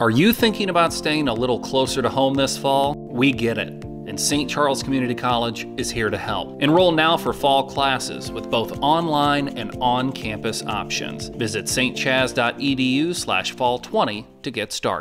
Are you thinking about staying a little closer to home this fall? We get it. And St. Charles Community College is here to help. Enroll now for fall classes with both online and on-campus options. Visit stchas.edu slash fall 20 to get started.